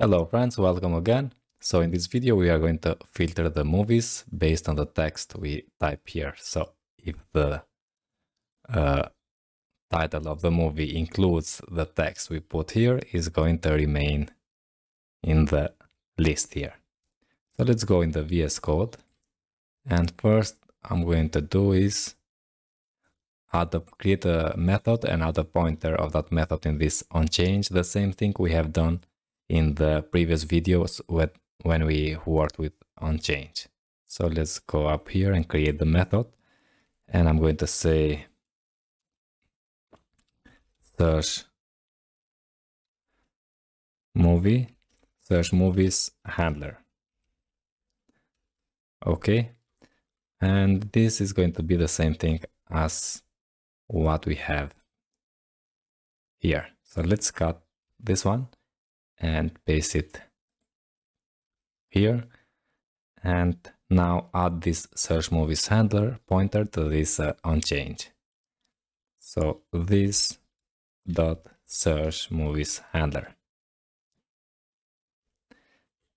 Hello friends, welcome again. So in this video we are going to filter the movies based on the text we type here. So if the uh, title of the movie includes the text we put here is going to remain in the list here. So let's go in the VS Code and first I'm going to do is add a, create a method and add a pointer of that method in this onChange, the same thing we have done in the previous videos with, when we worked with onChange. So let's go up here and create the method. And I'm going to say search movie, search movies handler. Okay. And this is going to be the same thing as what we have here. So let's cut this one and paste it here. And now add this search movies handler pointer to this uh, onChange. So this dot search movies handler.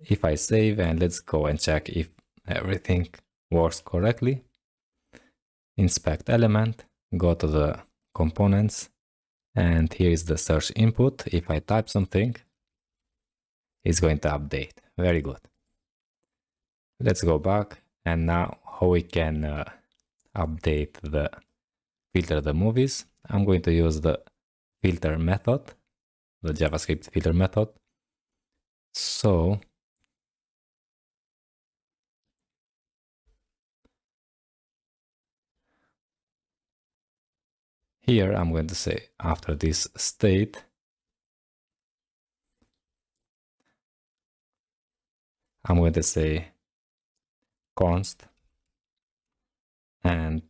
If I save and let's go and check if everything works correctly, inspect element, go to the components, and here is the search input. If I type something, is going to update. Very good. Let's go back and now how we can uh, update the filter the movies. I'm going to use the filter method, the JavaScript filter method. So here I'm going to say after this state I'm going to say const and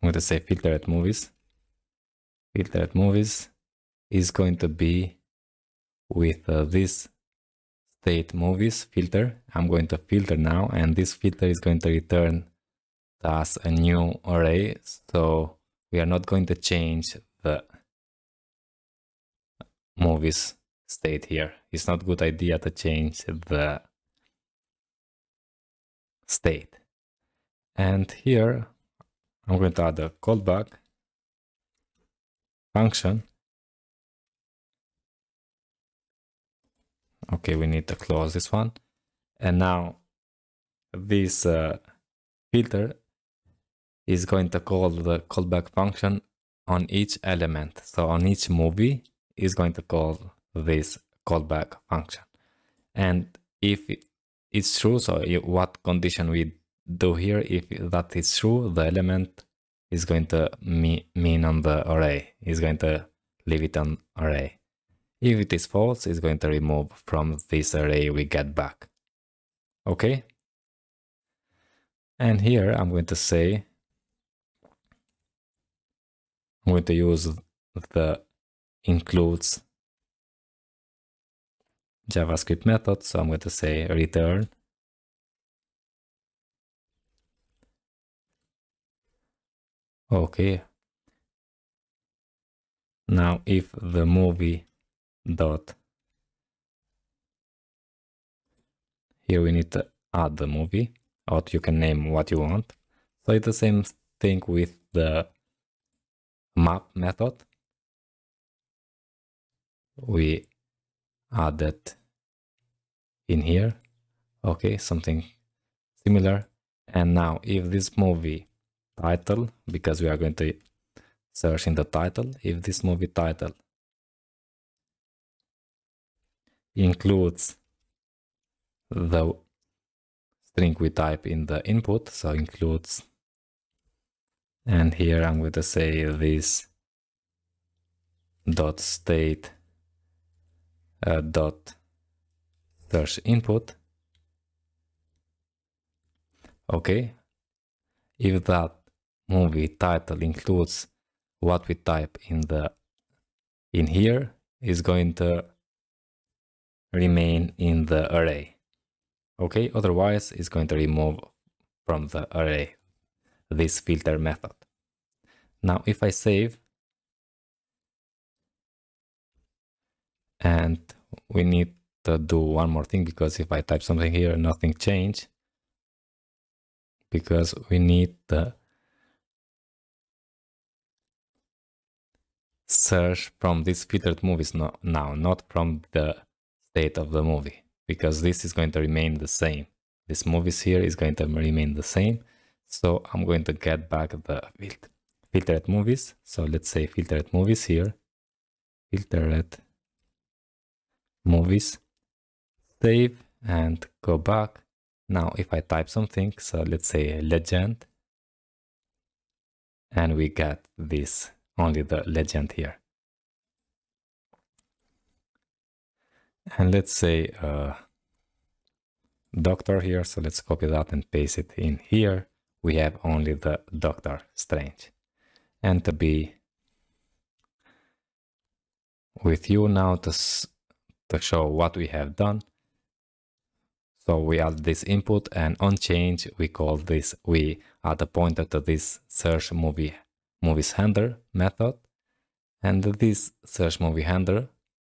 I'm going to say filtered movies. Filtered movies is going to be with uh, this state movies filter. I'm going to filter now and this filter is going to return us a new array. So we are not going to change the movies state here. It's not good idea to change the state. And here I'm going to add a callback function. Okay, we need to close this one. And now this uh, filter is going to call the callback function on each element. So on each movie is going to call this callback function. And if it's true, so what condition we do here, if that is true, the element is going to mean on the array, is going to leave it on array. If it is false, it's going to remove from this array we get back. Okay? And here I'm going to say, I'm going to use the includes JavaScript method. So I'm going to say return Okay. Now if the movie dot here we need to add the movie or you can name what you want. So it's the same thing with the map method. We added in here. Okay something similar. And now if this movie title because we are going to search in the title if this movie title includes the string we type in the input so includes and here I'm going to say this dot state uh, dot search input. Okay, if that movie title includes what we type in the in here is going to remain in the array. Okay, otherwise it's going to remove from the array this filter method. Now if I save and we need do one more thing because if I type something here, nothing change because we need the search from these filtered movies no, now, not from the state of the movie, because this is going to remain the same. This movies here is going to remain the same. So I'm going to get back the filtered movies. So let's say filtered movies here, filtered movies, save and go back. Now if I type something, so let's say legend, and we get this only the legend here. And let's say uh, doctor here, so let's copy that and paste it in here. We have only the Doctor Strange. And to be with you now to, to show what we have done. So we add this input and on change we call this, we add a pointer to this search movie movies handler method. And this search movie handler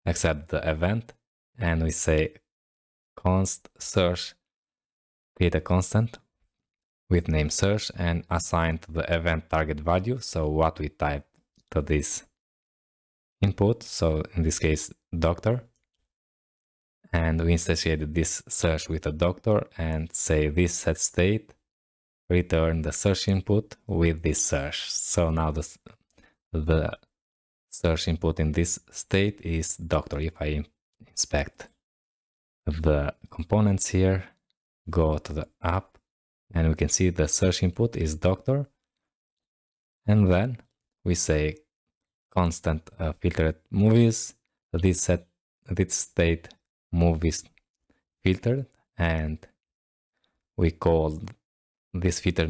accept the event and we say const search create a constant with name search and assign to the event target value. So what we type to this input. So in this case doctor and we instantiate this search with a doctor and say this set state return the search input with this search. So now the, the search input in this state is doctor. If I inspect the components here, go to the app, and we can see the search input is doctor. And then we say constant uh, filtered movies, this set this state movies filtered, and we call this filter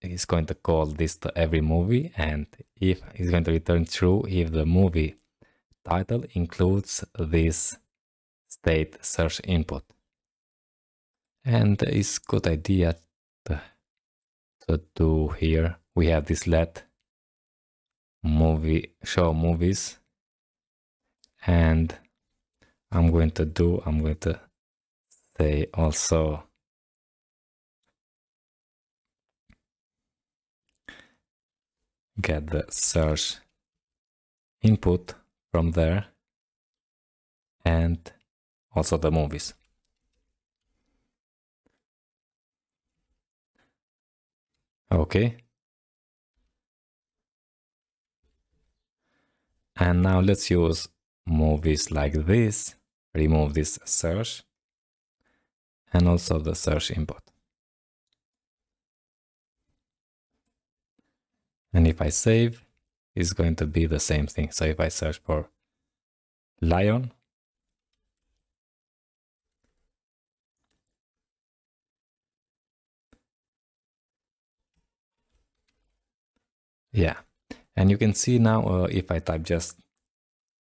is going to call this to every movie and if it's going to return true if the movie title includes this state search input. And it's good idea to, to do here. We have this let movie show movies and I'm going to do I'm going to say also get the search input from there and also the movies. Okay. And now let's use movies like this, remove this search and also the search input. And if I save, it's going to be the same thing. So if I search for lion, yeah. And you can see now uh, if I type just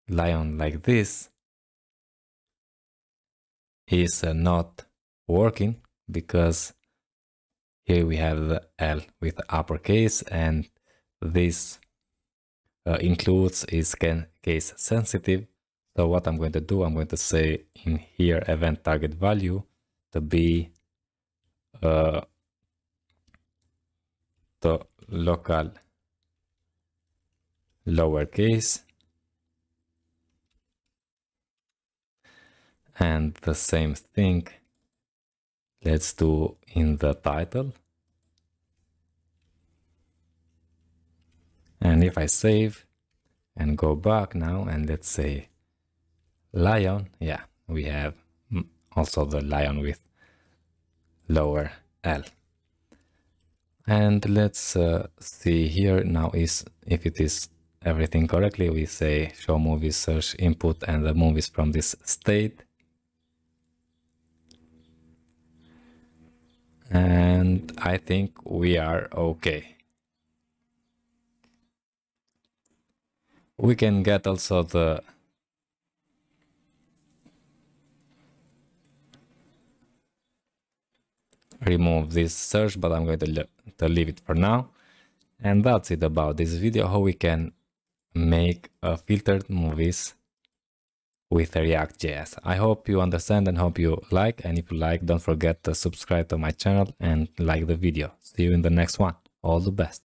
lion like this, is uh, not working because here we have the L with uppercase and this uh, includes is case sensitive. So what I'm going to do, I'm going to say in here event target value to be uh, the local lowercase and the same thing let's do in the title And if I save and go back now and let's say lion, yeah, we have also the lion with lower L. And let's uh, see here now is if it is everything correctly, we say show movies search input and the movies from this state. And I think we are okay. we can get also the remove this search but I'm going to, to leave it for now and that's it about this video how we can make a filtered movies with React.js. I hope you understand and hope you like. And if you like, don't forget to subscribe to my channel and like the video. See you in the next one. All the best.